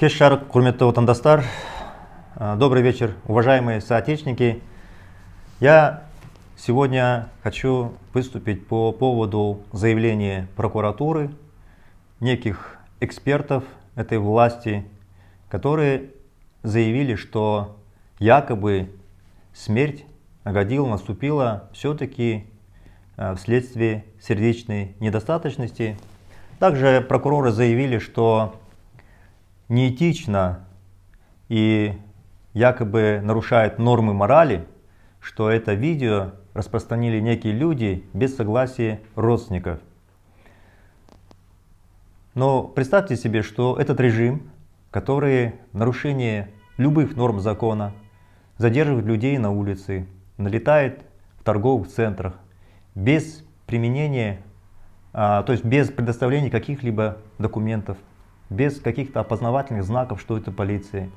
Кешар, курметті отандастар, добрый вечер, уважаемые соотечественники. Я сегодня хочу выступить по поводу заявления прокуратуры, неких экспертов этой власти, которые заявили, что якобы смерть Агадил наступила все-таки э, вследствие сердечной недостаточности. Также прокуроры заявили, что неэтично и якобы нарушает нормы морали, что это видео распространили некие люди без согласия родственников. Но представьте себе, что этот режим, который нарушение любых норм закона, задерживает людей на улице, налетает в торговых центрах без применения, а, то есть без предоставления каких-либо документов, без каких-то опознавательных знаков, что это полиция,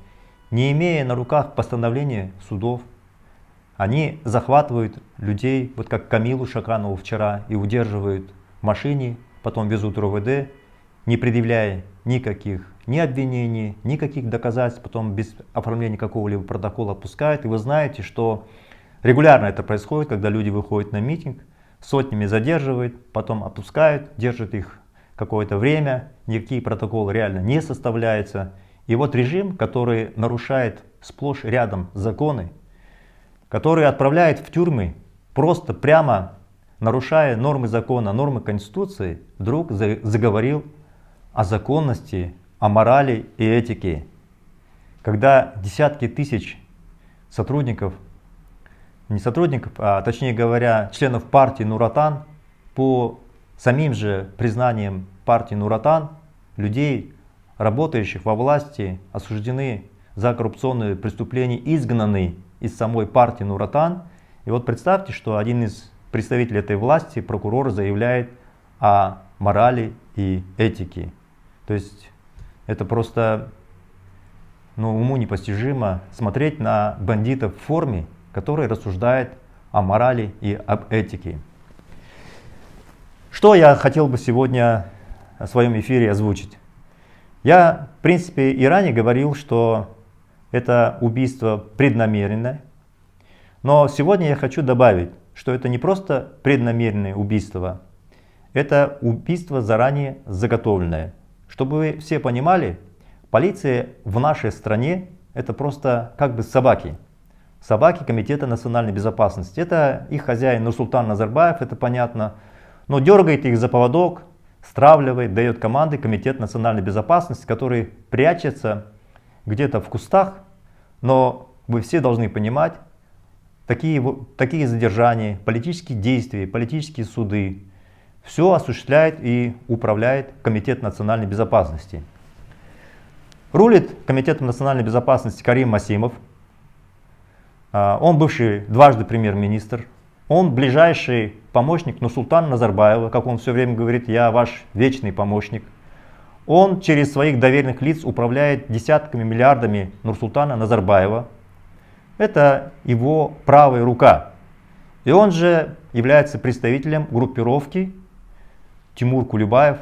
не имея на руках постановления судов, они захватывают людей, вот как Камилу Шаканову вчера, и удерживают в машине, потом везут в РОВД, не предъявляя никаких ни обвинений, никаких доказательств, потом без оформления какого-либо протокола отпускают. И вы знаете, что Регулярно это происходит, когда люди выходят на митинг, сотнями задерживают, потом отпускают, держат их какое-то время, никакие протоколы реально не составляются. И вот режим, который нарушает сплошь рядом законы, который отправляет в тюрьмы, просто прямо нарушая нормы закона, нормы Конституции, вдруг заговорил о законности, о морали и этике. Когда десятки тысяч сотрудников не сотрудников, а точнее говоря, членов партии Нуратан, по самим же признаниям партии Нуратан, людей, работающих во власти, осуждены за коррупционные преступления, изгнаны из самой партии Нуратан. И вот представьте, что один из представителей этой власти, прокурор, заявляет о морали и этике. То есть это просто ну, уму непостижимо смотреть на бандитов в форме, который рассуждает о морали и об этике. Что я хотел бы сегодня в своем эфире озвучить? Я, в принципе, и ранее говорил, что это убийство преднамеренное, но сегодня я хочу добавить, что это не просто преднамеренное убийство, это убийство заранее заготовленное. Чтобы вы все понимали, полиция в нашей стране это просто как бы собаки собаки Комитета национальной безопасности. Это их хозяин Нурсултан Назарбаев, это понятно. Но дергает их за поводок, стравливает, дает команды Комитет национальной безопасности, который прячется где-то в кустах. Но вы все должны понимать, такие, такие задержания, политические действия, политические суды, все осуществляет и управляет Комитет национальной безопасности. Рулит Комитетом национальной безопасности Карим Масимов, а, он бывший дважды премьер-министр, он ближайший помощник Нусултана Назарбаева, как он все время говорит, я ваш вечный помощник. Он через своих доверенных лиц управляет десятками миллиардами Нурсултана Назарбаева. Это его правая рука. И он же является представителем группировки Тимур Кулебаев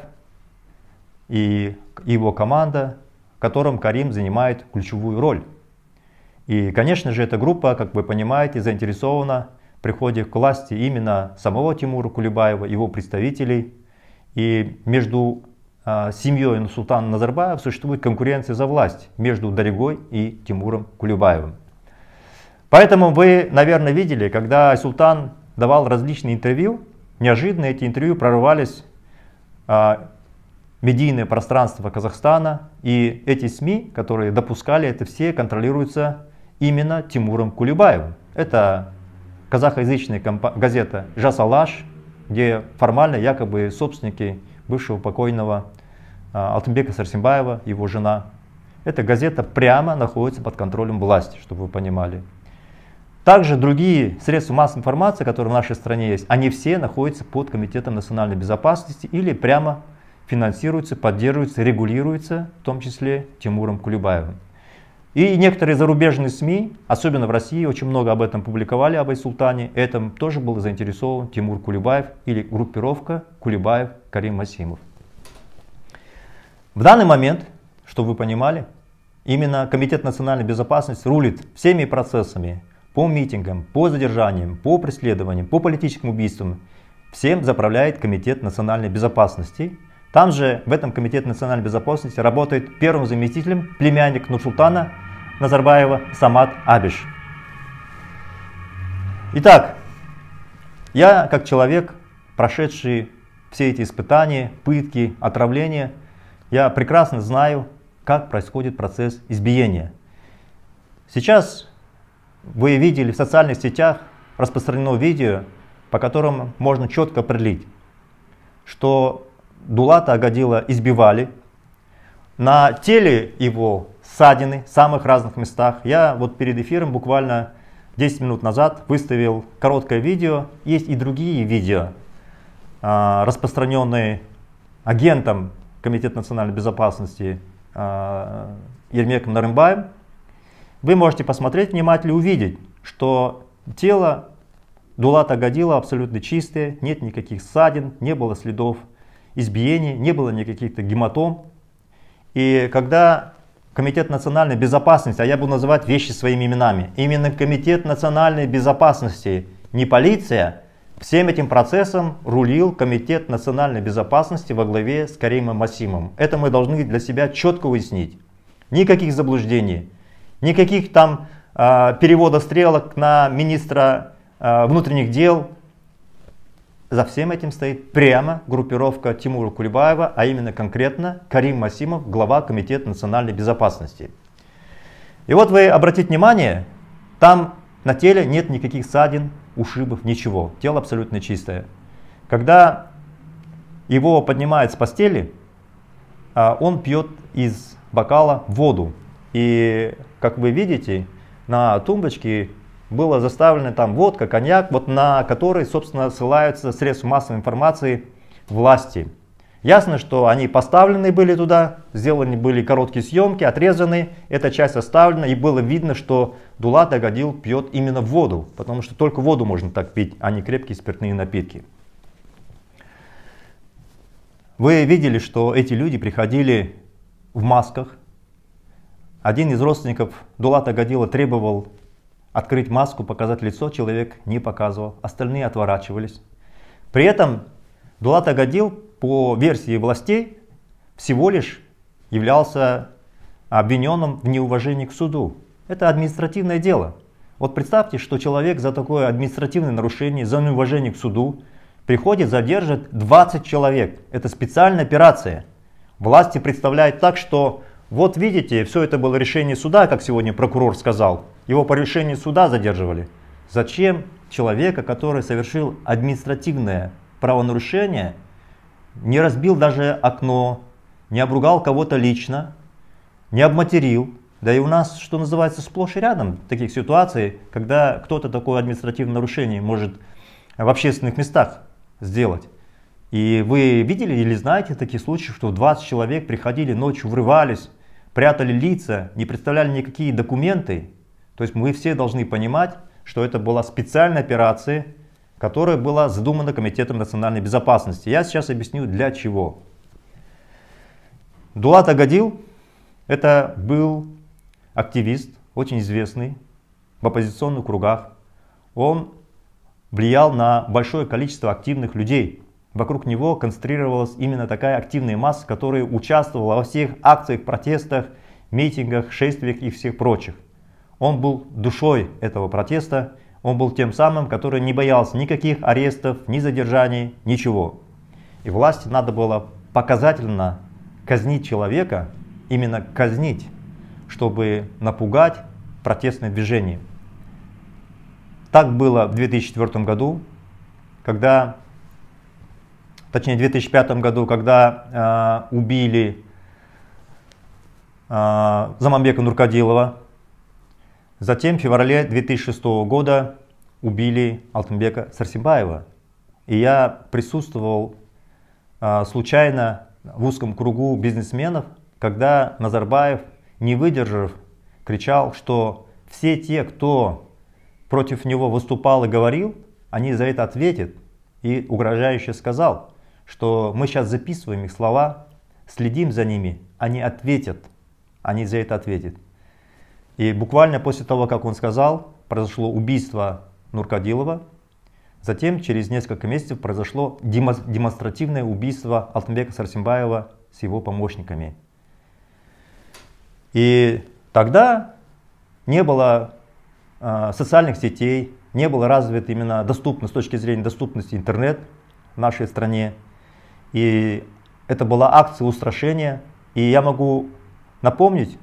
и его команда, в котором Карим занимает ключевую роль. И, конечно же, эта группа, как вы понимаете, заинтересована приходе к власти именно самого Тимура Кулебаева, его представителей. И между э, семьей Нурсултана Назарбаев существует конкуренция за власть между Даригой и Тимуром Кулебаевым. Поэтому вы, наверное, видели, когда Султан давал различные интервью, неожиданно эти интервью прорвались э, медийное пространство Казахстана, и эти СМИ, которые допускали это все, контролируются именно Тимуром Кулебаевым. Это казахоязычная газета «Жасалаш», где формально якобы собственники бывшего покойного а, Алтынбека Сарсимбаева, его жена. Эта газета прямо находится под контролем власти, чтобы вы понимали. Также другие средства массовой информации, которые в нашей стране есть, они все находятся под Комитетом национальной безопасности или прямо финансируются, поддерживаются, регулируются, в том числе Тимуром Кулебаевым. И некоторые зарубежные СМИ, особенно в России, очень много об этом публиковали, об Айсултане. Этом тоже был заинтересован Тимур Кулебаев или группировка Кулебаев Карим Масимов. В данный момент, чтобы вы понимали, именно Комитет национальной безопасности рулит всеми процессами по митингам, по задержаниям, по преследованиям, по политическим убийствам. Всем заправляет Комитет национальной безопасности. Там же, в этом Комитете национальной безопасности, работает первым заместителем племянник Нурсултана Назарбаева Самат Абиш. Итак, я как человек, прошедший все эти испытания, пытки, отравления, я прекрасно знаю, как происходит процесс избиения. Сейчас вы видели в социальных сетях распространено видео, по которому можно четко определить, что Дулата Агадила избивали, на теле его ссадины в самых разных местах. Я вот перед эфиром буквально 10 минут назад выставил короткое видео. Есть и другие видео, а, распространенные агентом Комитета национальной безопасности а, Ермеком Нарымбаем. Вы можете посмотреть внимательно и увидеть, что тело Дулата Гадила абсолютно чистое, нет никаких ссадин, не было следов избиений, не было никаких гематом. И когда Комитет национальной безопасности, а я буду называть вещи своими именами, именно Комитет национальной безопасности, не полиция, всем этим процессом рулил Комитет национальной безопасности во главе с Каримом Масимом. Это мы должны для себя четко уяснить. Никаких заблуждений, никаких там э, перевода стрелок на министра э, внутренних дел, за всем этим стоит прямо группировка Тимура Кулебаева, а именно конкретно Карим Масимов, глава Комитета национальной безопасности. И вот вы обратите внимание, там на теле нет никаких ссадин, ушибов, ничего. Тело абсолютно чистое. Когда его поднимают с постели, а, он пьет из бокала воду. И как вы видите, на тумбочке было заставлено там водка, коньяк, вот на который, собственно, ссылаются средства массовой информации власти. Ясно, что они поставлены были туда, сделаны были короткие съемки, отрезаны, эта часть оставлена, и было видно, что Дулат Агадил пьет именно воду, потому что только воду можно так пить, а не крепкие спиртные напитки. Вы видели, что эти люди приходили в масках. Один из родственников Дулата Гадила требовал открыть маску, показать лицо, человек не показывал, остальные отворачивались. При этом Дулат Агадил, по версии властей, всего лишь являлся обвиненным в неуважении к суду. Это административное дело. Вот представьте, что человек за такое административное нарушение, за неуважение к суду, приходит, задержит 20 человек. Это специальная операция. Власти представляют так, что вот видите, все это было решение суда, как сегодня прокурор сказал. Его по решению суда задерживали. Зачем человека, который совершил административное правонарушение, не разбил даже окно, не обругал кого-то лично, не обматерил. Да и у нас, что называется, сплошь и рядом таких ситуаций, когда кто-то такое административное нарушение может в общественных местах сделать. И вы видели или знаете такие случаи, что 20 человек приходили ночью, врывались, прятали лица, не представляли никакие документы. То есть мы все должны понимать, что это была специальная операция, которая была задумана Комитетом национальной безопасности. Я сейчас объясню для чего. Дулат Агадил это был активист, очень известный в оппозиционных кругах. Он влиял на большое количество активных людей. Вокруг него концентрировалась именно такая активная масса, которая участвовала во всех акциях, протестах, митингах, шествиях и всех прочих. Он был душой этого протеста, он был тем самым, который не боялся никаких арестов, ни задержаний, ничего. И власти надо было показательно казнить человека, именно казнить, чтобы напугать протестное движение. Так было в 2004 году, когда точнее в 2005 году, когда э, убили э, Замамбека Нуркадилова. Затем в феврале 2006 года убили Алтынбека Сарсимбаева. И я присутствовал э, случайно в узком кругу бизнесменов, когда Назарбаев, не выдержав, кричал, что все те, кто против него выступал и говорил, они за это ответят. И угрожающе сказал, что мы сейчас записываем их слова, следим за ними, они ответят. они за это ответят. И буквально после того, как он сказал, произошло убийство Нуркадилова, затем через несколько месяцев произошло демонстративное убийство Алтынбека Сарсимбаева с его помощниками. И тогда не было э, социальных сетей, не было развит именно доступно с точки зрения доступности интернет в нашей стране. И это была акция устрашения. И я могу напомнить,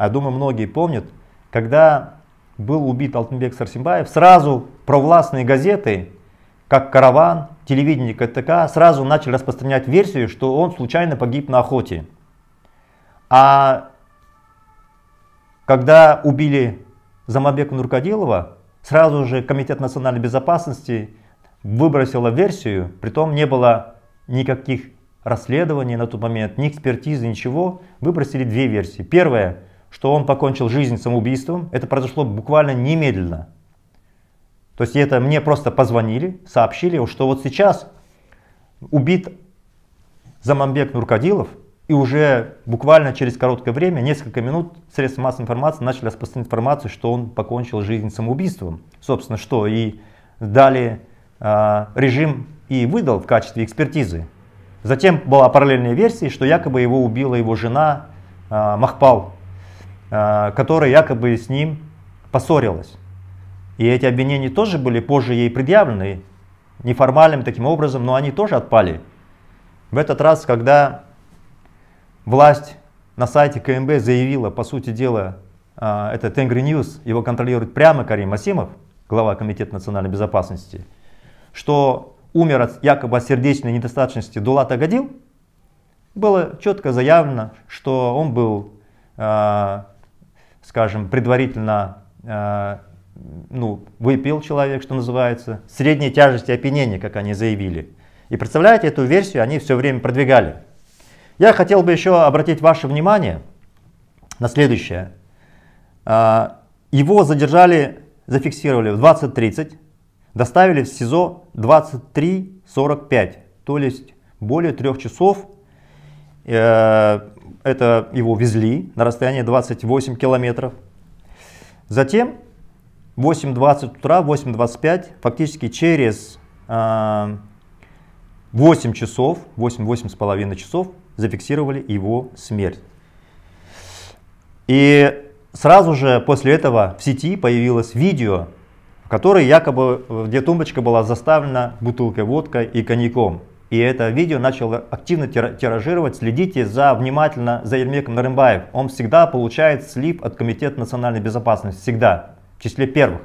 а думаю многие помнят, когда был убит Алтынбек Сарсимбаев, сразу провластные газеты, как «Караван», телевидение КТК, сразу начали распространять версию, что он случайно погиб на охоте. А когда убили Замабека Нуркадилова, сразу же Комитет национальной безопасности выбросила версию, притом не было никаких расследований на тот момент, ни экспертизы, ничего, выбросили две версии. Первая, что он покончил жизнь самоубийством, это произошло буквально немедленно. То есть это мне просто позвонили, сообщили, что вот сейчас убит Замамбек Нуркадилов, и уже буквально через короткое время, несколько минут, средства массовой информации начали распространять информацию, что он покончил жизнь самоубийством. Собственно, что и дали э, режим и выдал в качестве экспертизы. Затем была параллельная версия, что якобы его убила его жена э, Махпал, которая якобы с ним поссорилась. И эти обвинения тоже были позже ей предъявлены, неформальным таким образом, но они тоже отпали. В этот раз, когда власть на сайте КМБ заявила, по сути дела, а, это Тенгри News, его контролирует прямо Карим Асимов, глава Комитета национальной безопасности, что умер от, якобы от сердечной недостаточности Дулат Агадил, было четко заявлено, что он был, э, скажем, предварительно э, ну, выпил человек, что называется, средней тяжести опьянения, как они заявили. И представляете, эту версию они все время продвигали. Я хотел бы еще обратить ваше внимание на следующее. А, его задержали, зафиксировали в 20.30, доставили в СИЗО 23.45, то есть более трех часов. Э, это его везли на расстояние 28 километров. Затем 8.20 утра, 8.25, фактически через 8 а, часов, 8-8,5 часов зафиксировали его смерть. И сразу же после этого в сети появилось видео, в котором якобы, где тумбочка была заставлена бутылкой водкой и коньяком. И это видео начало активно тиражировать. Следите за внимательно за Ермеком Нарымбаев. Он всегда получает слив от Комитета национальной безопасности. Всегда. В числе первых.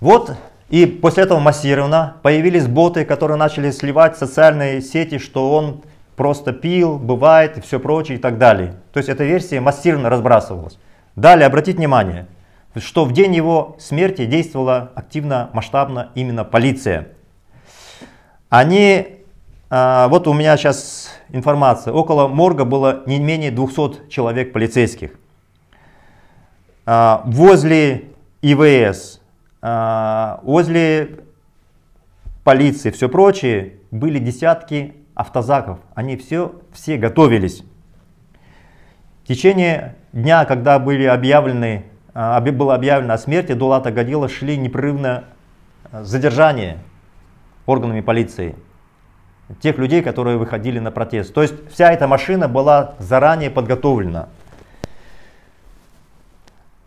Вот и после этого массированно появились боты, которые начали сливать в социальные сети, что он просто пил, бывает и все прочее и так далее. То есть эта версия массированно разбрасывалась. Далее обратите внимание, что в день его смерти действовала активно, масштабно именно полиция. Они, а, вот у меня сейчас информация, около морга было не менее 200 человек полицейских. А, возле ИВС, а, возле полиции, все прочее, были десятки автозаков. Они все, все готовились. В течение дня, когда были объявлены, было объявлено о смерти Дулата Гадила, шли непрерывно задержания органами полиции тех людей, которые выходили на протест. То есть вся эта машина была заранее подготовлена.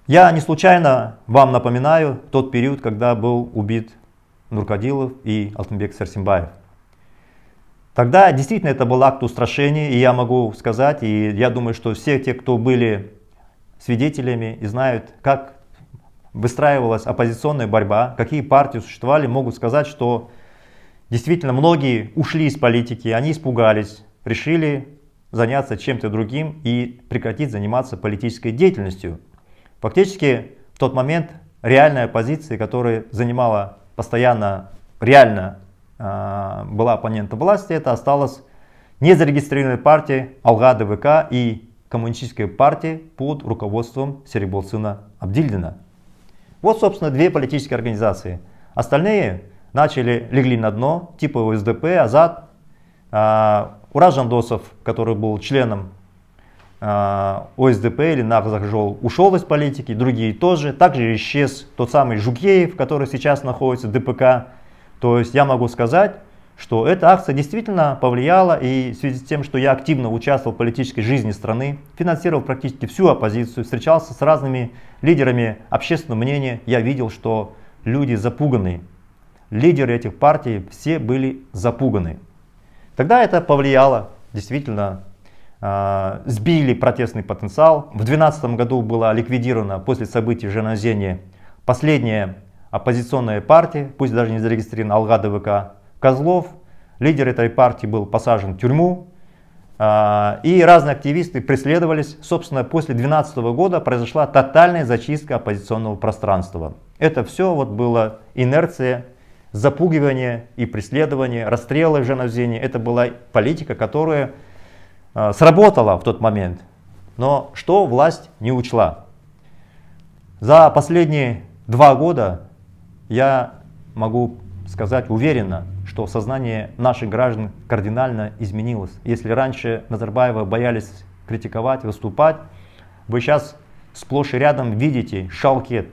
Я не случайно вам напоминаю тот период, когда был убит Нуркадилов и Алтынбек Сарсимбаев. Тогда действительно это был акт устрашения, и я могу сказать, и я думаю, что все те, кто были свидетелями и знают, как выстраивалась оппозиционная борьба, какие партии существовали, могут сказать, что действительно многие ушли из политики, они испугались, решили заняться чем-то другим и прекратить заниматься политической деятельностью. Фактически в тот момент реальная позиция, которая занимала постоянно, реально э, была оппонентом власти, это осталась незарегистрированная партия Алга ДВК и коммунистическая партия под руководством Сереболсына Абдильдина. Вот, собственно, две политические организации. Остальные начали, легли на дно, типа УСДП, Азад, э, Ураз Жандосов, который был членом ОСДП или Нахзахжол ушел из политики, другие тоже. Также исчез тот самый Жукеев, который сейчас находится ДПК. То есть я могу сказать, что эта акция действительно повлияла, и в связи с тем, что я активно участвовал в политической жизни страны, финансировал практически всю оппозицию, встречался с разными лидерами общественного мнения, я видел, что люди запуганы. Лидеры этих партий все были запуганы. Тогда это повлияло, действительно, э, сбили протестный потенциал. В 2012 году была ликвидирована после событий в Женозене последняя оппозиционная партия, пусть даже не зарегистрирована, Алга ДВК, Козлов. Лидер этой партии был посажен в тюрьму. Э, и разные активисты преследовались. Собственно, после 2012 года произошла тотальная зачистка оппозиционного пространства. Это все вот было инерция запугивание и преследование, расстрелы в Женовзене. Это была политика, которая э, сработала в тот момент. Но что власть не учла? За последние два года я могу сказать уверенно, что сознание наших граждан кардинально изменилось. Если раньше Назарбаева боялись критиковать, выступать, вы сейчас сплошь и рядом видите шалкет.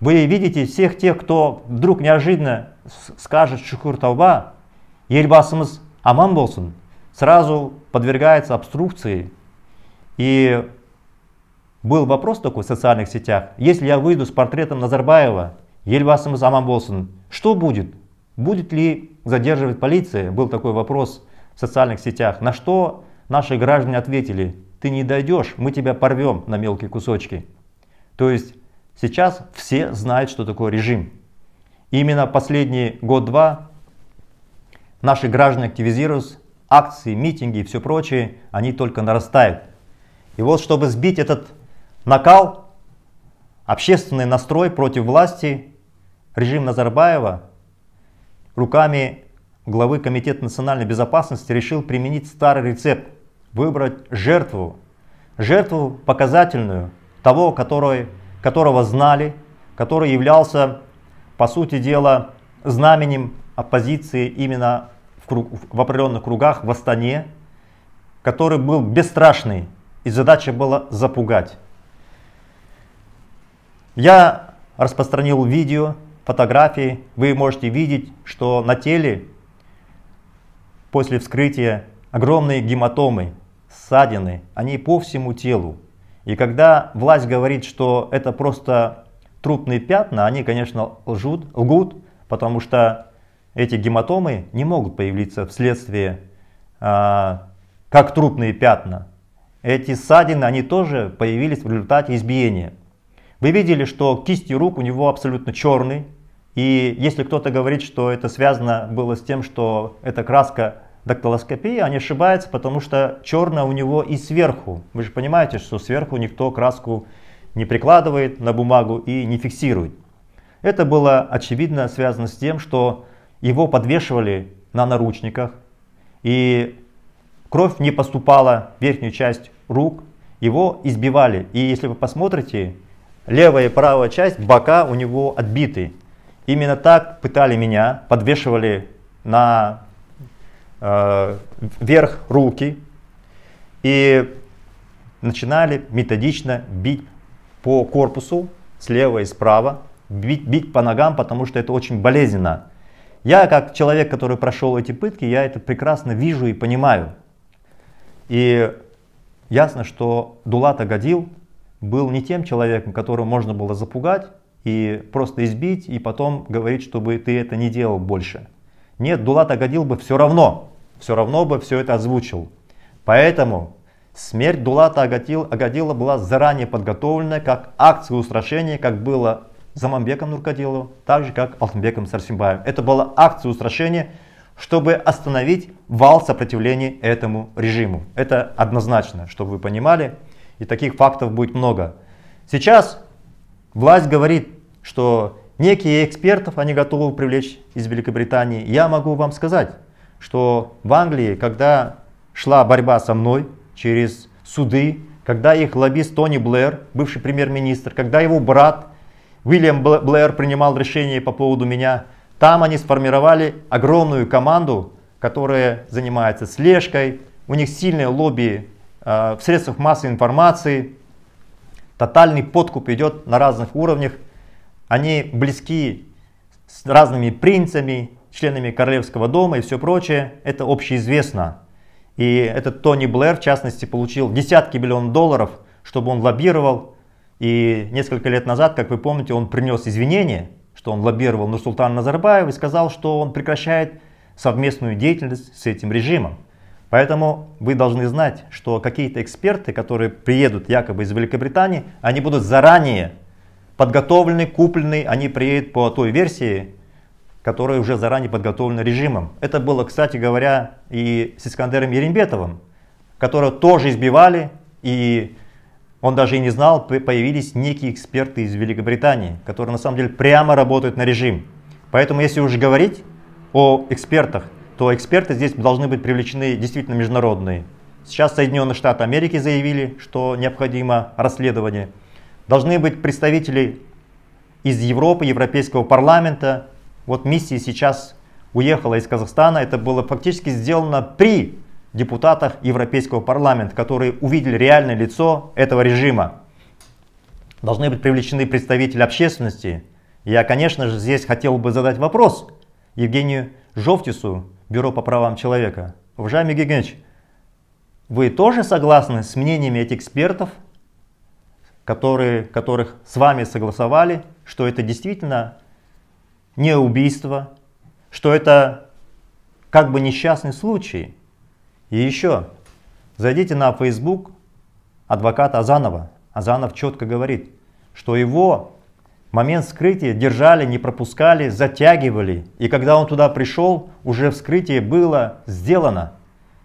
Вы видите всех тех, кто вдруг неожиданно скажет шухур тауба, елбасымыз аман болсын, сразу подвергается обструкции. И был вопрос такой в социальных сетях, если я выйду с портретом Назарбаева, елбасымыз аман болсын, что будет? Будет ли задерживать полиция? Был такой вопрос в социальных сетях. На что наши граждане ответили, ты не дойдешь, мы тебя порвем на мелкие кусочки. То есть сейчас все знают, что такое режим именно последний год-два наши граждане активизируются, акции, митинги и все прочее, они только нарастают. И вот чтобы сбить этот накал, общественный настрой против власти, режим Назарбаева руками главы Комитета национальной безопасности решил применить старый рецепт, выбрать жертву, жертву показательную, того, который, которого знали, который являлся по сути дела, знаменем оппозиции именно в, круг, в определенных кругах в Астане, который был бесстрашный, и задача была запугать. Я распространил видео, фотографии. Вы можете видеть, что на теле после вскрытия огромные гематомы, ссадины, они по всему телу. И когда власть говорит, что это просто трупные пятна, они, конечно, лжут, лгут, потому что эти гематомы не могут появиться вследствие а, как трупные пятна. Эти ссадины, они тоже появились в результате избиения. Вы видели, что кисти рук у него абсолютно черный. И если кто-то говорит, что это связано было с тем, что это краска дактилоскопии, они ошибаются, потому что черная у него и сверху. Вы же понимаете, что сверху никто краску не прикладывает на бумагу и не фиксирует. Это было очевидно связано с тем, что его подвешивали на наручниках, и кровь не поступала в верхнюю часть рук, его избивали. И если вы посмотрите, левая и правая часть, бока у него отбиты. Именно так пытали меня, подвешивали на э, вверх руки и начинали методично бить по корпусу слева и справа, бить, бить по ногам, потому что это очень болезненно. Я как человек, который прошел эти пытки, я это прекрасно вижу и понимаю. И ясно, что Дулат Агадил был не тем человеком, которого можно было запугать и просто избить, и потом говорить, чтобы ты это не делал больше. Нет, Дулат Агадил бы все равно, все равно бы все это озвучил. Поэтому Смерть Дулата Агатил, Агадила была заранее подготовлена как акция устрашения, как было Замамбеком Нуркадиловым, так же как Алтынбеком Сарсимбаем. Это была акция устрашения, чтобы остановить вал сопротивления этому режиму. Это однозначно, чтобы вы понимали, и таких фактов будет много. Сейчас власть говорит, что некие экспертов они готовы привлечь из Великобритании. Я могу вам сказать, что в Англии, когда шла борьба со мной, через суды, когда их лоббист Тони Блэр, бывший премьер-министр, когда его брат Уильям Блэр принимал решение по поводу меня, там они сформировали огромную команду, которая занимается слежкой, у них сильное лобби в средствах массовой информации. Тотальный подкуп идет на разных уровнях. Они близки с разными принцами, членами Королевского дома и все прочее. Это общеизвестно. И этот Тони Блэр, в частности, получил десятки миллионов долларов, чтобы он лоббировал. И несколько лет назад, как вы помните, он принес извинения, что он лоббировал Нурсултан Назарбаев и сказал, что он прекращает совместную деятельность с этим режимом. Поэтому вы должны знать, что какие-то эксперты, которые приедут якобы из Великобритании, они будут заранее подготовлены, куплены, они приедут по той версии, которая уже заранее подготовлена режимом. Это было, кстати говоря, и с Искандером Ерембетовым, которого тоже избивали, и он даже и не знал, появились некие эксперты из Великобритании, которые на самом деле прямо работают на режим. Поэтому если уже говорить о экспертах, то эксперты здесь должны быть привлечены действительно международные. Сейчас Соединенные Штаты Америки заявили, что необходимо расследование. Должны быть представители из Европы, Европейского парламента. Вот миссия сейчас уехала из Казахстана. Это было фактически сделано при депутатах Европейского парламента, которые увидели реальное лицо этого режима. Должны быть привлечены представители общественности. Я, конечно же, здесь хотел бы задать вопрос Евгению Жовтису, Бюро по правам человека. Уважаемый Евгений вы тоже согласны с мнениями этих экспертов, которые, которых с вами согласовали, что это действительно не убийство, что это как бы несчастный случай? И еще, зайдите на Facebook адвоката Азанова. Азанов четко говорит, что его момент вскрытия держали, не пропускали, затягивали. И когда он туда пришел, уже вскрытие было сделано.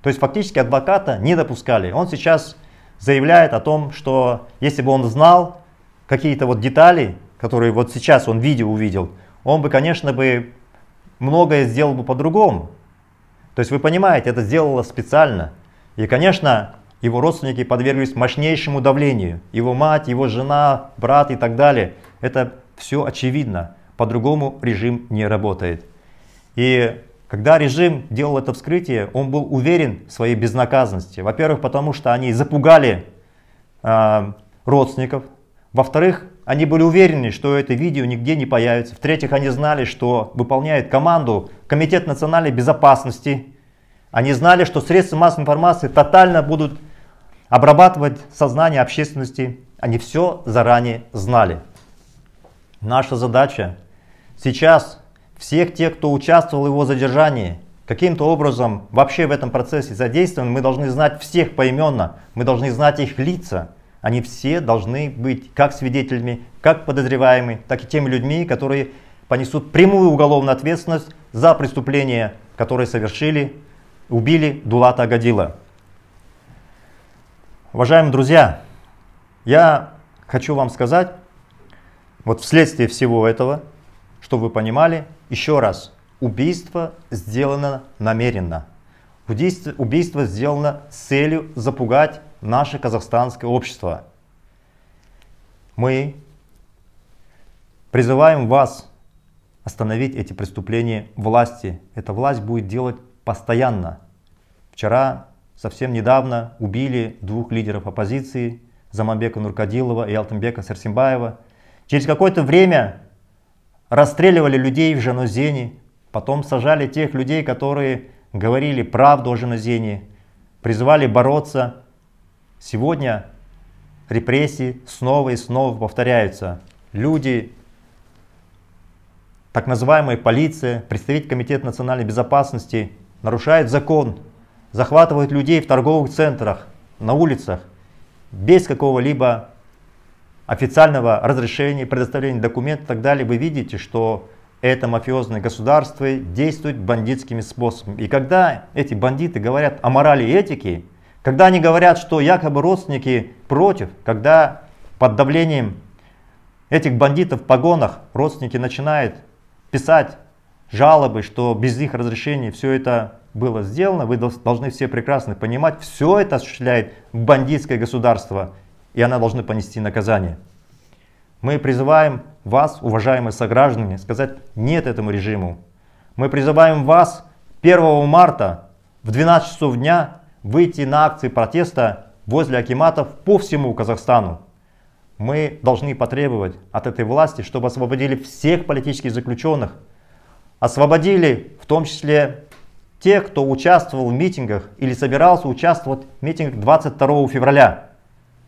То есть фактически адвоката не допускали. Он сейчас заявляет о том, что если бы он знал какие-то вот детали, которые вот сейчас он видео увидел, он бы, конечно, бы многое сделал бы по-другому. То есть вы понимаете, это сделало специально. И, конечно, его родственники подверглись мощнейшему давлению. Его мать, его жена, брат и так далее. Это все очевидно. По-другому режим не работает. И когда режим делал это вскрытие, он был уверен в своей безнаказанности. Во-первых, потому что они запугали э, родственников. Во-вторых, они были уверены, что это видео нигде не появится. В-третьих, они знали, что выполняет команду Комитет национальной безопасности. Они знали, что средства массовой информации тотально будут обрабатывать сознание общественности. Они все заранее знали. Наша задача сейчас всех тех, кто участвовал в его задержании, каким-то образом вообще в этом процессе задействован, мы должны знать всех поименно, мы должны знать их лица. Они все должны быть как свидетелями, как подозреваемыми, так и теми людьми, которые понесут прямую уголовную ответственность за преступления, которые совершили, убили Дулата Агадила. Уважаемые друзья, я хочу вам сказать, вот вследствие всего этого, чтобы вы понимали, еще раз, убийство сделано намеренно. Убийство, убийство сделано с целью запугать наше казахстанское общество. Мы призываем вас остановить эти преступления власти. Эта власть будет делать постоянно. Вчера, совсем недавно, убили двух лидеров оппозиции, Заманбека Нуркадилова и Алтынбека Сарсимбаева. Через какое-то время расстреливали людей в Жанузене, потом сажали тех людей, которые говорили правду о Жанузене, призывали бороться Сегодня репрессии снова и снова повторяются. Люди, так называемая полиция, представитель Комитета национальной безопасности нарушают закон, захватывают людей в торговых центрах, на улицах, без какого-либо официального разрешения, предоставления документов и так далее, вы видите, что это мафиозное государство действует бандитскими способами. И когда эти бандиты говорят о морали и этике, когда они говорят, что якобы родственники против, когда под давлением этих бандитов в погонах родственники начинают писать жалобы, что без их разрешения все это было сделано, вы должны все прекрасно понимать, все это осуществляет бандитское государство, и она должна понести наказание. Мы призываем вас, уважаемые сограждане, сказать нет этому режиму. Мы призываем вас 1 марта в 12 часов дня выйти на акции протеста возле акиматов по всему Казахстану. Мы должны потребовать от этой власти, чтобы освободили всех политических заключенных, освободили в том числе тех, кто участвовал в митингах или собирался участвовать в митингах 22 февраля.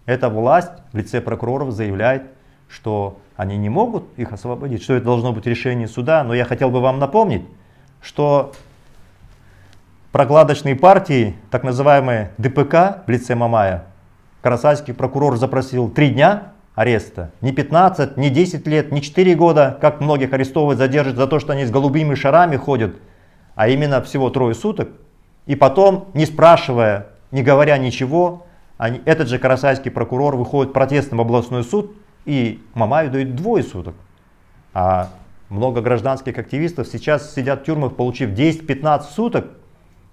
Эта власть в лице прокуроров заявляет, что они не могут их освободить, что это должно быть решение суда. Но я хотел бы вам напомнить, что прокладочные партии, так называемые ДПК в лице Мамая, Карасайский прокурор запросил три дня ареста. Не 15, не 10 лет, не 4 года, как многих арестовывают, задерживают за то, что они с голубыми шарами ходят, а именно всего трое суток. И потом, не спрашивая, не говоря ничего, они, этот же карасайский прокурор выходит протестом в областной суд, и Мамаю дают двое суток. А много гражданских активистов сейчас сидят в тюрьмах, получив 10-15 суток.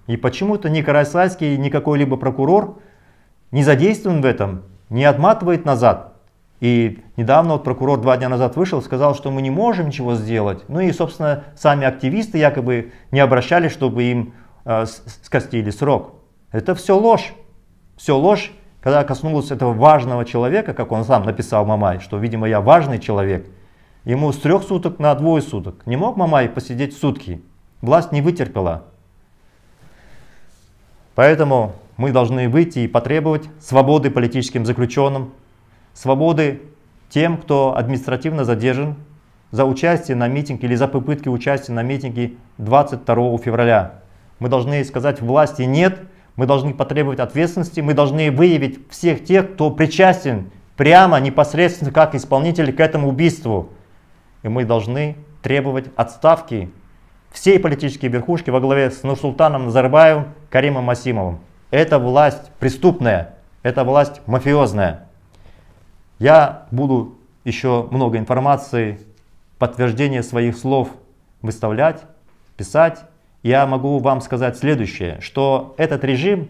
И почему-то ни Карасайский, ни какой-либо прокурор не задействован в этом, не отматывает назад. И недавно вот прокурор два дня назад вышел, сказал, что мы не можем ничего сделать. Ну и, собственно, сами активисты якобы не обращались, чтобы им э, скостили срок. Это все ложь. Все ложь. Когда коснулось этого важного человека, как он сам написал Мамай, что, видимо, я важный человек, ему с трех суток на двое суток. Не мог Мамай посидеть сутки. Власть не вытерпела. Поэтому мы должны выйти и потребовать свободы политическим заключенным, свободы тем, кто административно задержан за участие на митинге или за попытки участия на митинге 22 февраля. Мы должны сказать власти «нет», мы должны потребовать ответственности, мы должны выявить всех тех, кто причастен прямо, непосредственно как исполнитель к этому убийству. И мы должны требовать отставки всей политической верхушки во главе с Нурсултаном Назарбаевым, Каримом Масимовым. Это власть преступная, это власть мафиозная. Я буду еще много информации, подтверждение своих слов выставлять, писать. Я могу вам сказать следующее, что этот режим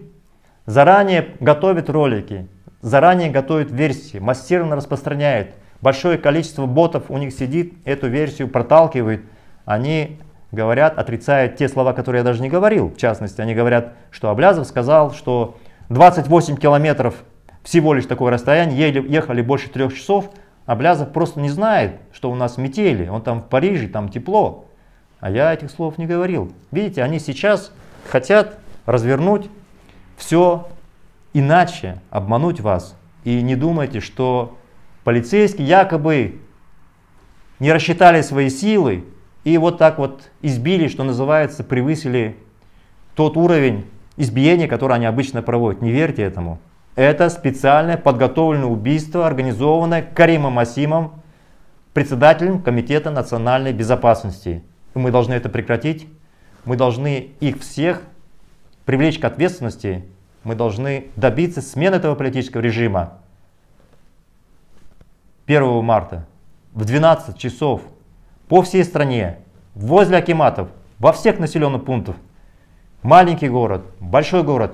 заранее готовит ролики, заранее готовит версии, массированно распространяет. Большое количество ботов у них сидит, эту версию проталкивает. Они говорят, отрицают те слова, которые я даже не говорил. В частности, они говорят, что Аблязов сказал, что 28 километров всего лишь такое расстояние, ехали больше трех часов, а Блязов просто не знает, что у нас метели, он там в Париже, там тепло. А я этих слов не говорил. Видите, они сейчас хотят развернуть все иначе, обмануть вас. И не думайте, что полицейские якобы не рассчитали свои силы и вот так вот избили, что называется, превысили тот уровень избиения, который они обычно проводят. Не верьте этому. Это специальное подготовленное убийство, организованное Каримом Асимом, председателем Комитета национальной безопасности. И мы должны это прекратить. Мы должны их всех привлечь к ответственности. Мы должны добиться смены этого политического режима. 1 марта в 12 часов по всей стране, возле Акиматов, во всех населенных пунктах, маленький город, большой город,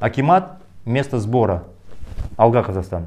Акимат место сбора. Алга, Казахстан.